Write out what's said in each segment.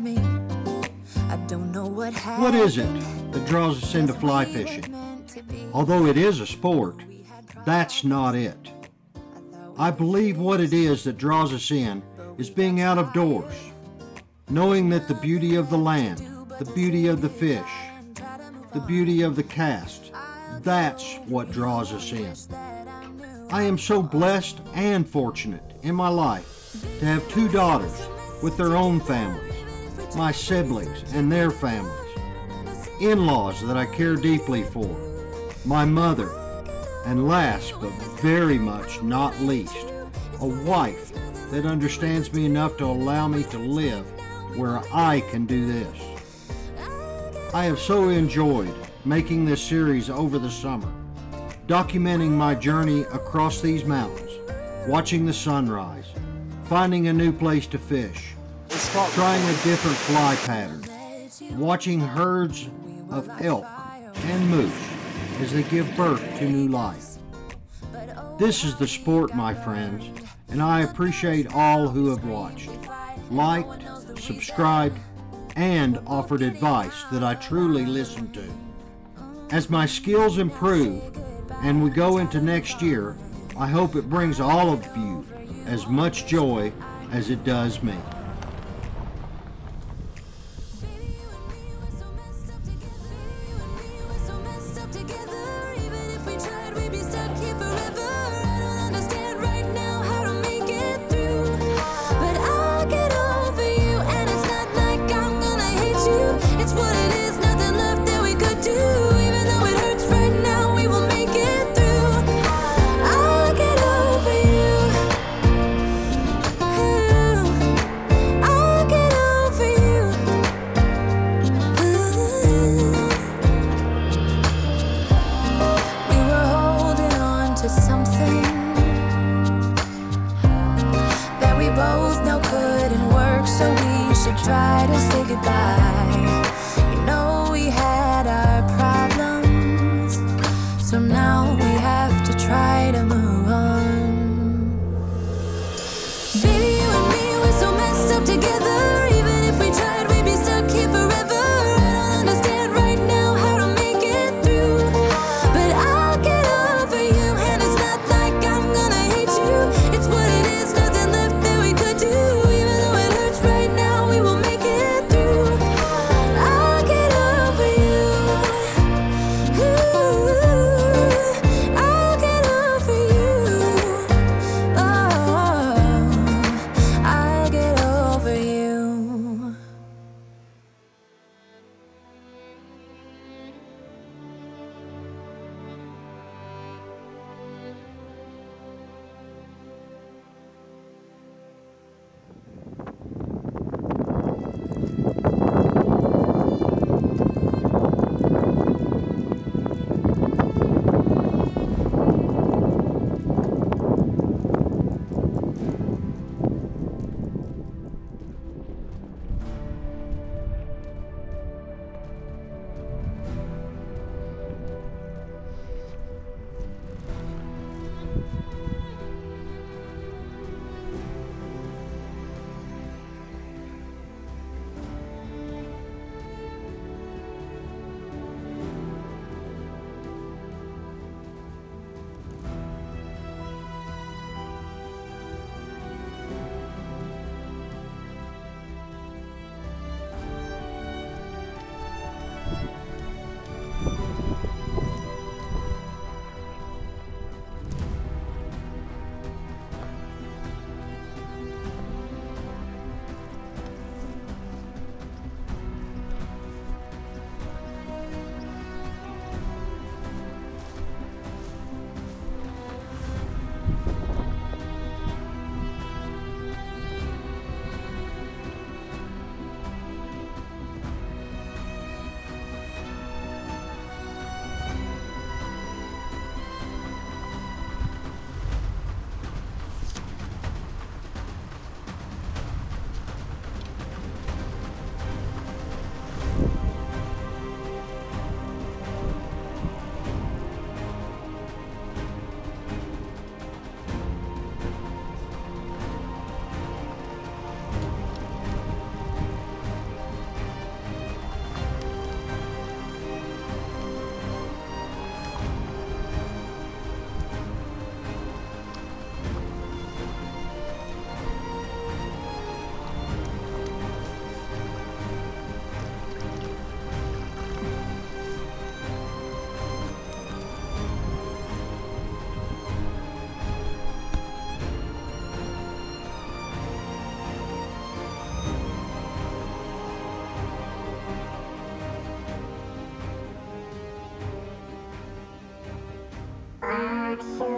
me. I don't know what happened. What is it that draws us into fly fishing? Although it is a sport, that's not it. I believe what it is that draws us in is being out of doors, knowing that the beauty of the land, the beauty of the fish, the beauty of the cast, that's what draws us in. I am so blessed and fortunate in my life to have two daughters with their own families, my siblings and their families, in laws that I care deeply for, my mother, and last but very much not least, a wife that understands me enough to allow me to live where I can do this. I have so enjoyed making this series over the summer, documenting my journey across these mountains, watching the sunrise, finding a new place to fish, trying a different fly pattern, watching herds of elk and moose as they give birth to new life. This is the sport, my friends, and I appreciate all who have watched, liked, subscribed, and offered advice that I truly listened to. As my skills improve and we go into next year, I hope it brings all of you as much joy as it does me. To something that we both know couldn't work, so we should try to say goodbye. It's so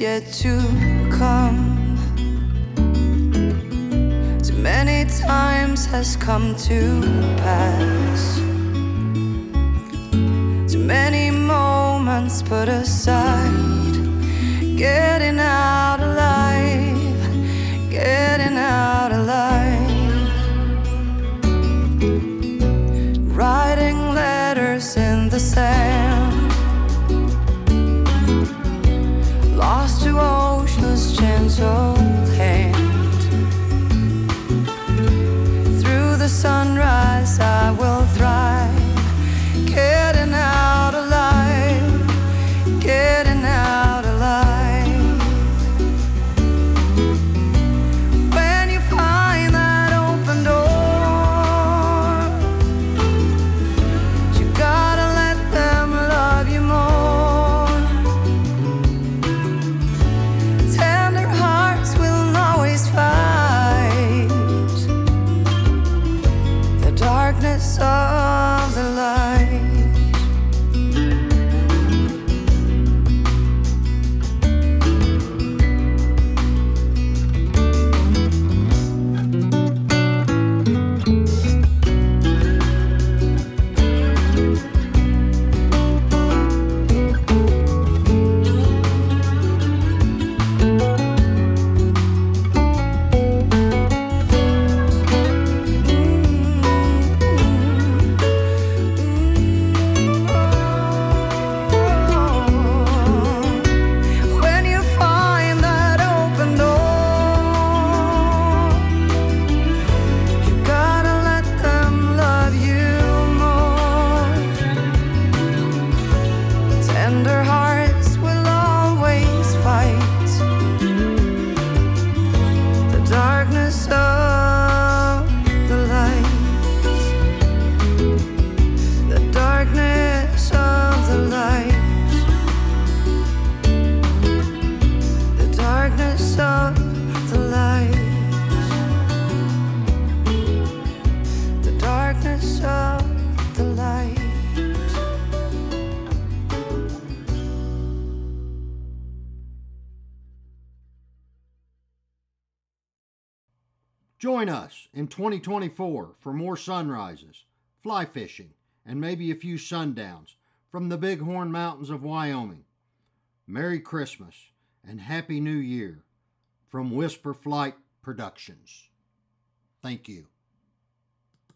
yet to come. Too many times has come to pass. Too many moments put aside. Getting out darkness of Join us in 2024 for more sunrises, fly fishing, and maybe a few sundowns from the Bighorn Mountains of Wyoming. Merry Christmas and Happy New Year from Whisper Flyte Productions. Thank you.